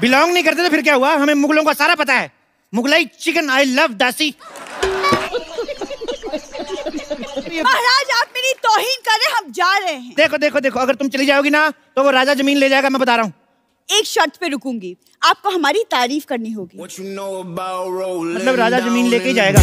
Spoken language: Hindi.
बिलोंग नहीं करते तो फिर क्या हुआ? हमें मुगलों का सारा पता है। मुगलाई चिकन आई लव दासी। महाराज आप मेरी तोहिन कर रहे हम जा रहे हैं। देखो देखो देखो अगर तुम चली जाओगी ना तो वो राजा ज़मीन ले जाएगा मैं बता रहा हूँ। एक शर्त पे रुकूँगी। आपको हमारी तारीफ़ करनी होगी। मतलब राजा ज़मीन लेके ही जाएगा।